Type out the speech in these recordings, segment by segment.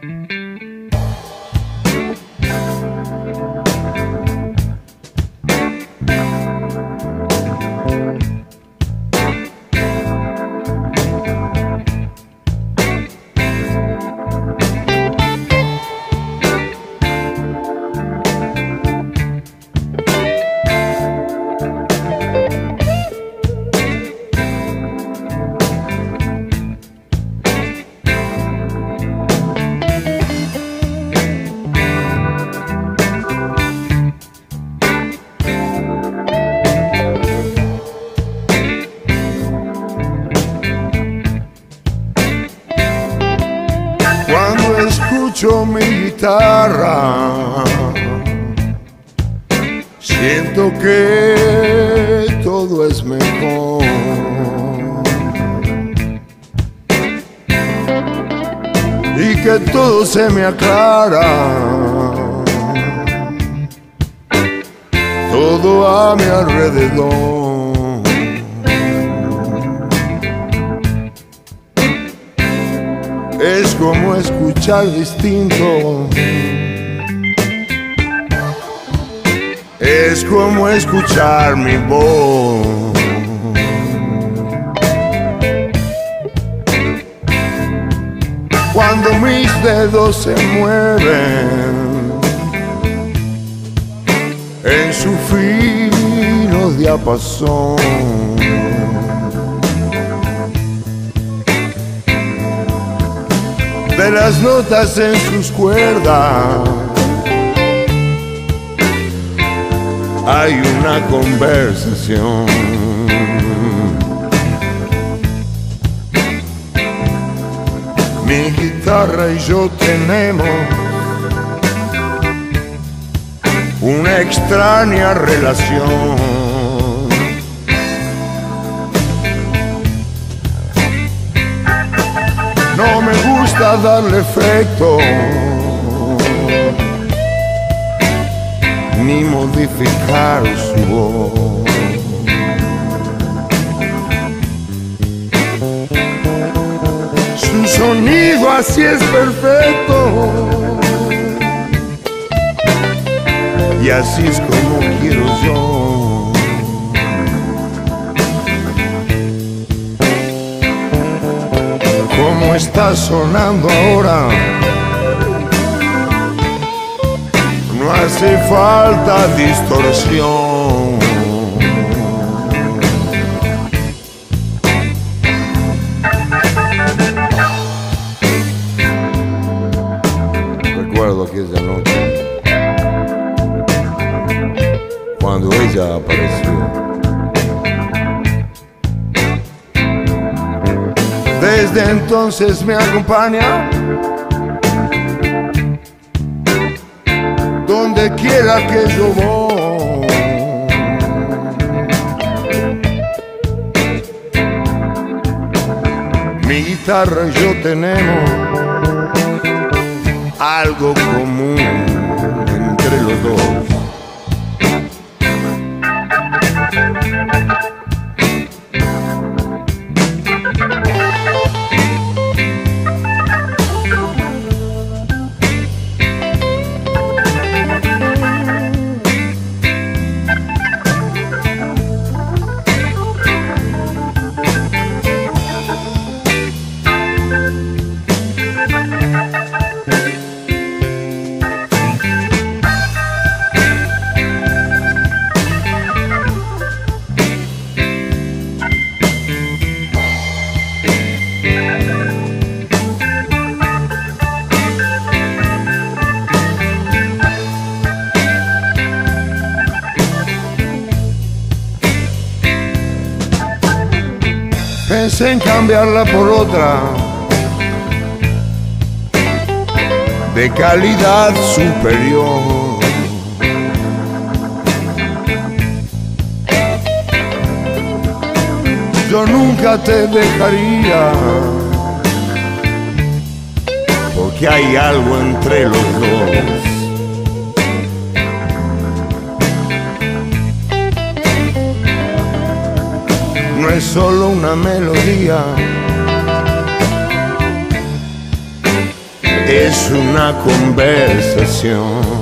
Thank you. Mi guitarra, siento que todo es mejor. Y que todo se me aclara. Todo a mi alrededor. Como escuchar distinto. Es como escuchar mi voz. Cuando mis dedos se mueven en su fino diapasón. De las notas en sus cuerdas. Hay una conversación. Mi guitarra y yo tenemos una extraña relación. no me gusta darle efecto ni modificar su voz. Su sonido así es perfecto y así es como quiero yo. Como está sonando ahora. No hace falta distorsión. Entonces me acompaña. Donde quiera que yo voy. Mi guitarra y yo tenemos algo común entre los dos. Pensé en cambiarla por otra de calidad superior. Yo nunca te dejaría, porque hay algo entre los dos. Es solo una melodía, es una conversación.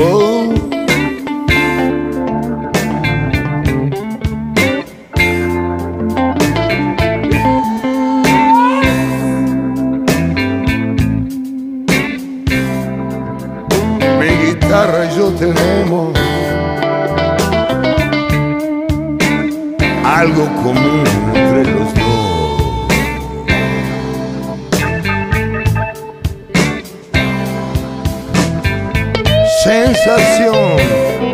Sensación, una extraña sensación.